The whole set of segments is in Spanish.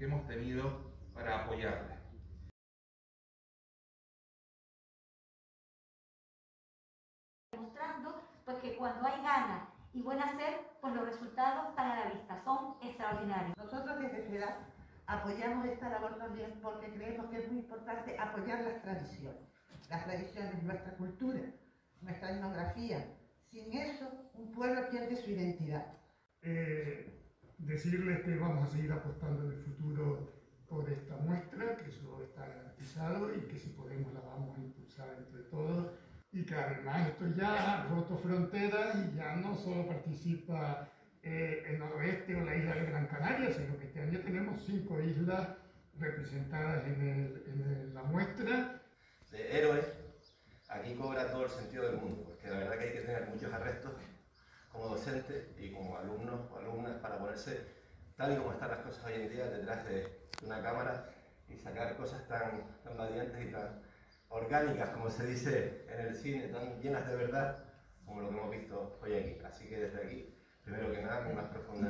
hemos tenido para apoyarles. Demostrando pues, que cuando hay ganas y buen hacer, pues los resultados están a la vista, son extraordinarios. Nosotros desde FEDA apoyamos esta labor también porque creemos que es muy importante apoyar las tradiciones, las tradiciones, nuestra cultura, nuestra etnografía. Sin eso, un pueblo pierde su identidad. Eh, decirles que vamos a seguir apostando en el futuro por esta muestra, que eso está garantizado y que si podemos la vamos a impulsar entre todos y que además esto ya ha roto fronteras y ya no solo participa eh, el noroeste o la isla de Gran Canaria, sino que este año tenemos cinco islas representadas en, el, en la muestra. De héroes, aquí cobra todo el sentido del mundo, porque la verdad que hay que tener muchos arrestos y como alumnos o alumnas para ponerse tal y como están las cosas hoy en día detrás de una cámara y sacar cosas tan, tan valientes y tan orgánicas, como se dice en el cine, tan llenas de verdad como lo que hemos visto hoy aquí. Así que desde aquí, primero que nada, mi más profunda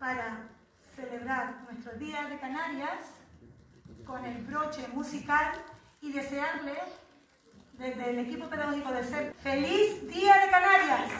para celebrar nuestro Día de Canarias con el broche musical y desearle desde el equipo pedagógico de SEP ¡Feliz Día de Canarias!